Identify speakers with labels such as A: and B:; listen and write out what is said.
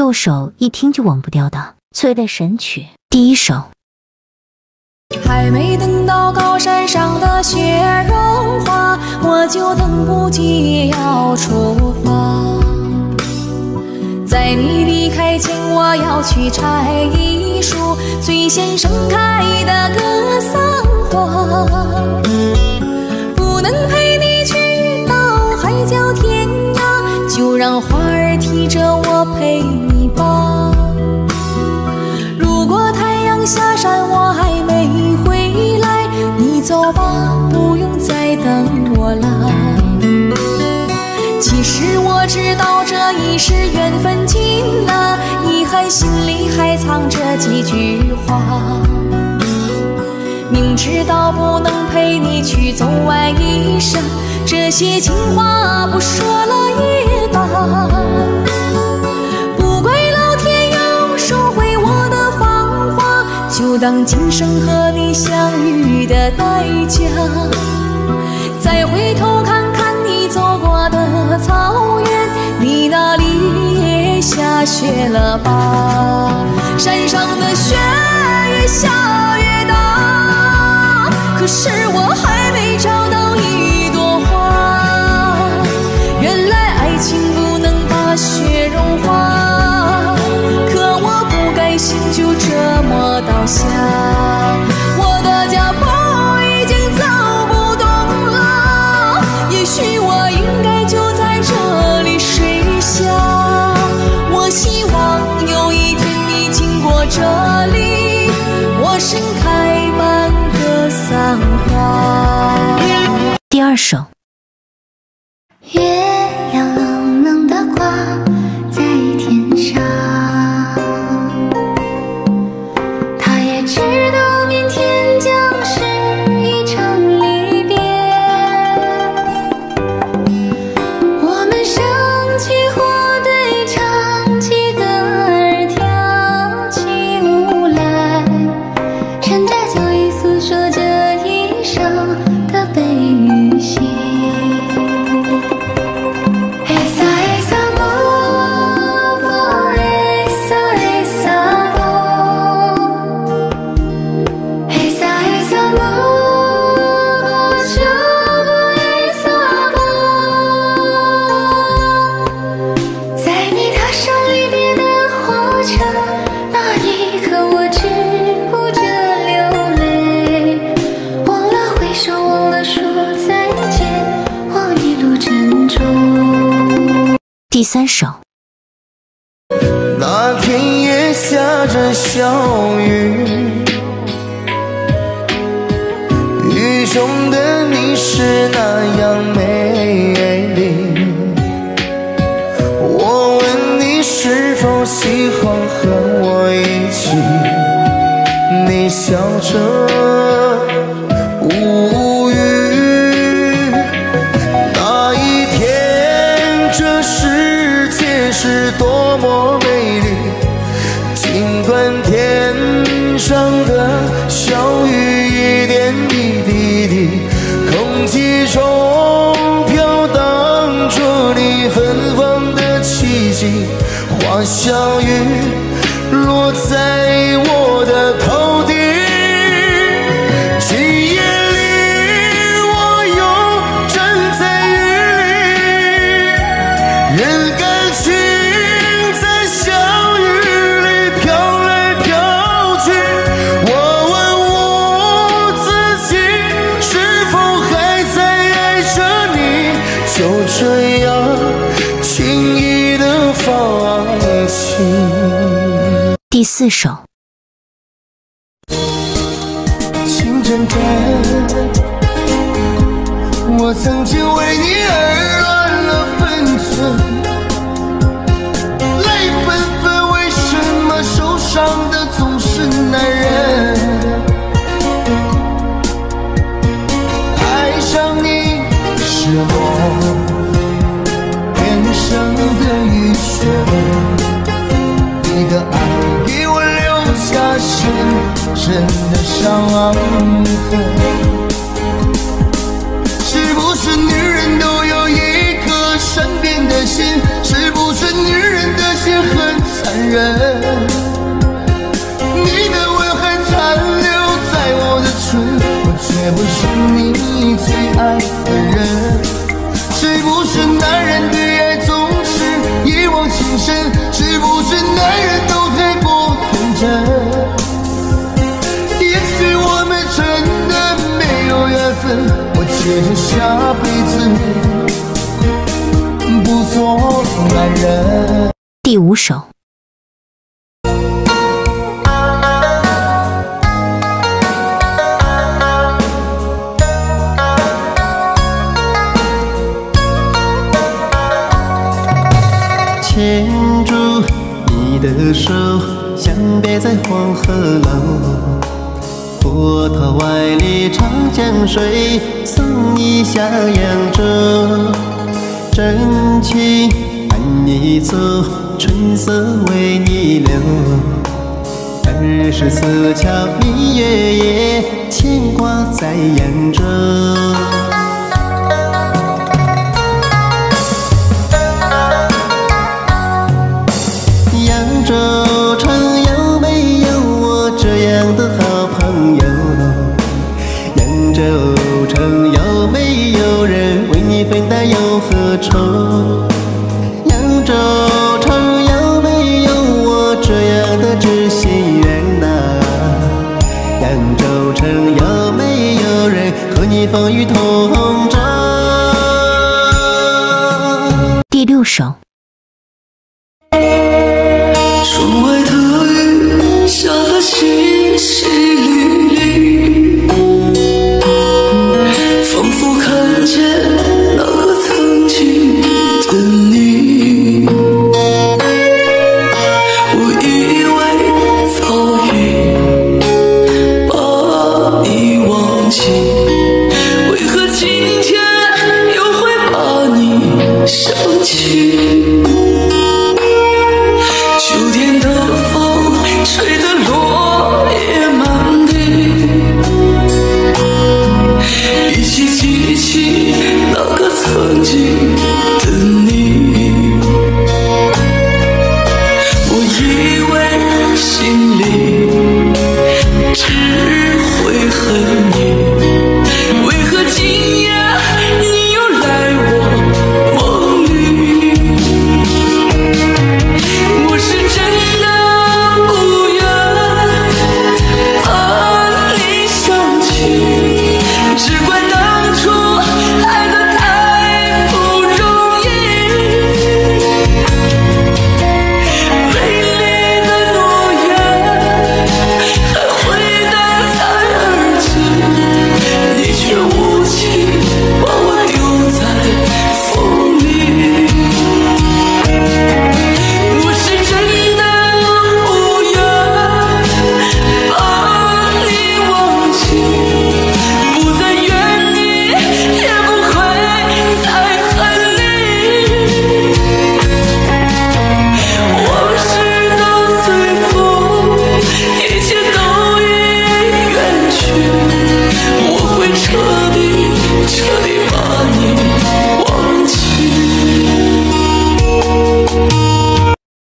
A: 右手一听就忘不掉的催泪神曲，第一首。
B: 还没等到高山上的雪融化，我就等不及要出发。在你离开前，我要去采一束最先盛开的格桑花。不能陪你去到海角天涯，就让花儿提着我陪你吧。如果太阳下山，我还没回来，你走吧，不用再等我了。其实我知道这已是缘分尽了，遗憾心里还藏着几句话。明知道不能陪你去走完一生，这些情话不说了也罢。当今生和你相遇的代价。再回头看看你走过的草原，你那里也下雪了吧？山上的雪越下越大，可是我还
C: 月
A: 第三首。
D: 那天也下着小雨，雨中的你是那样美丽。我问你是否喜欢和我一起，你笑着上的小雨一点一滴滴，空气中飘荡着你芬芳的气息。花香雨落在
A: 第四首。
D: 情真真，我曾经为你而伤痕。是不是女人都有一颗善变的心？是不是女人的心很残忍。你的吻还残留在我的唇，我却不是你最爱的人。是不是男人人。
A: 第五首。
E: 牵住你的手，相别在黄鹤楼。波涛万里长江水，送你下扬州。真情你走，春色为你留。二十四桥明月夜，牵挂在扬州。风雨同舟？
A: 第六首。
F: 窗外的雨下得淅淅沥沥，仿佛看见那个曾经的你。我以为早已把你忘记，收起